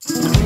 Thank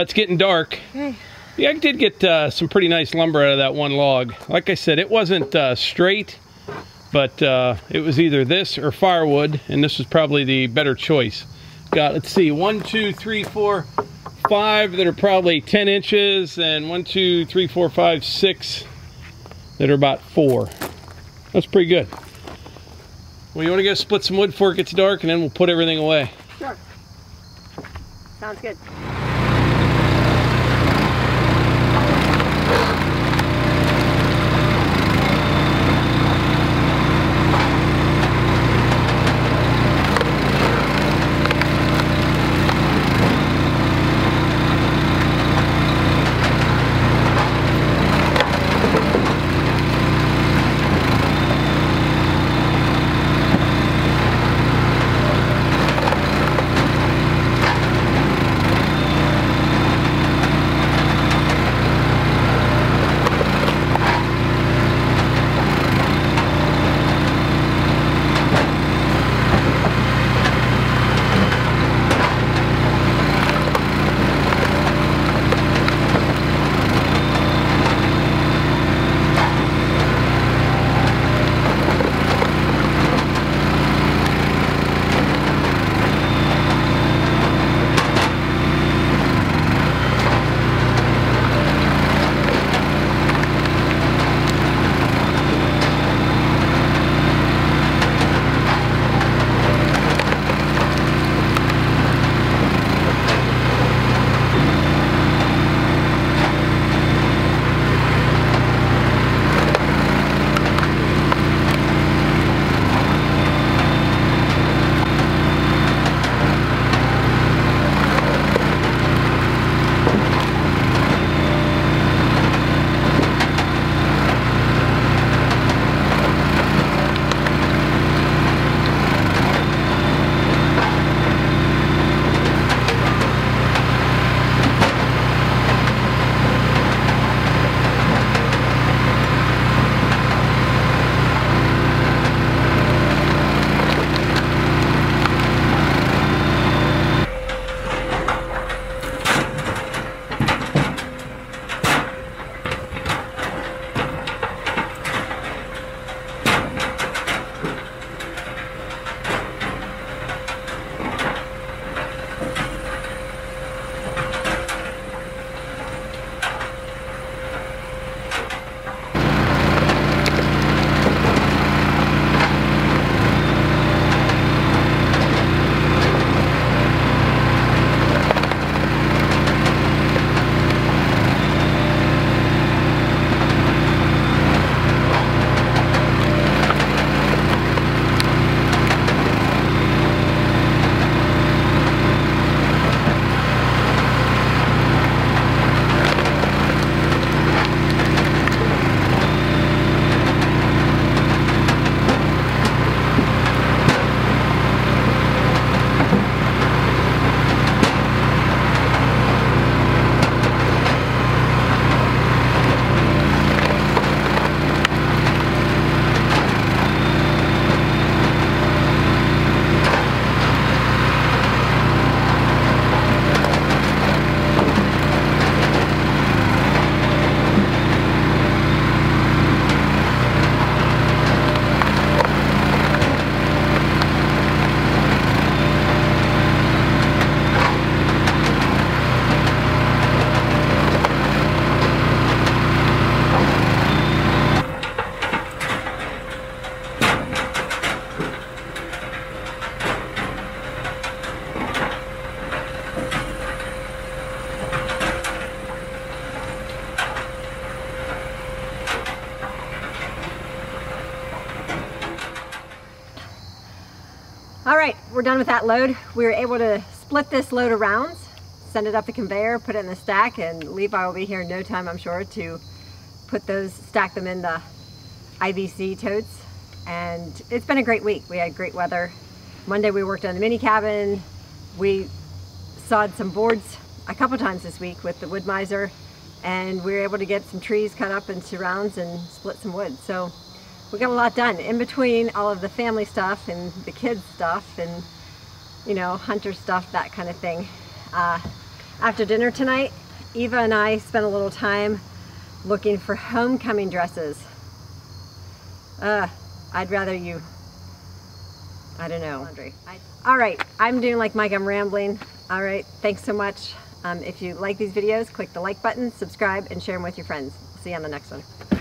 Well, it's getting dark. Okay. Yeah, I did get uh, some pretty nice lumber out of that one log. Like I said, it wasn't uh, straight, but uh, it was either this or firewood, and this was probably the better choice. Got, let's see, one, two, three, four, five that are probably 10 inches, and one, two, three, four, five, six that are about four. That's pretty good. Well, you want to go split some wood before it gets dark, and then we'll put everything away. Sure. Sounds good. We're done with that load. We were able to split this load of rounds, send it up the conveyor, put it in the stack, and Levi will be here in no time, I'm sure, to put those, stack them in the IBC totes. And it's been a great week. We had great weather. Monday we worked on the mini cabin. We sawed some boards a couple times this week with the Woodmizer and we were able to get some trees cut up into rounds and split some wood. So we got a lot done in between all of the family stuff and the kids stuff and you know hunter stuff that kind of thing uh, After dinner tonight, Eva and I spent a little time looking for homecoming dresses. Uh, I'd rather you, I don't know. laundry All right, I'm doing like Mike, I'm rambling. All right, thanks so much. Um, if you like these videos, click the like button, subscribe, and share them with your friends. See you on the next one.